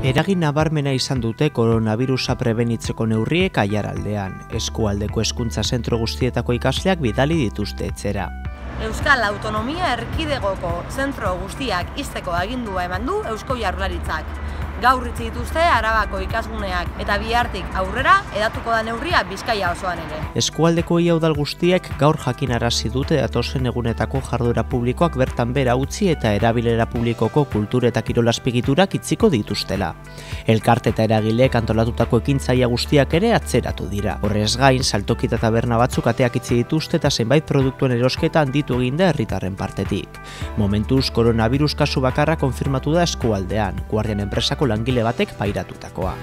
Eragin nabarmena izan dute koronavirusa prebenitzeko neurriek aiaraldean. Eskualdeko hezkuntza zentro guztietako ikasleak bidali dituzte etzera. Euskal Autonomia Erkidegoko zentro guztiak izteko agindua eman du Eusko Jaurlaritzak gaur itzi dituzte Arabako ikasguneak eta bihartik aurrera edatuko da neurria Bizkaia osoan ere. Eskualdeko iaudal guztiek gaur jakinarazi dute datozen egunetako jarduera publikoak bertan bera utzi eta erabilera publikoko kultur eta kirolaspigiturak itziko dituztela. Elkarte eta eragileek antolatutako ekintzaia guztiak ere atzeratu dira. Horrez gain, saltokita taberna batzuk ateak itzi dituzte eta zenbait produktuen erosketa handitu egin da herritarren partetik. Momentuz, koronavirus kasu bakarra konfirmatu da eskualdean, guardian enpresako langile batek pairatutakoa.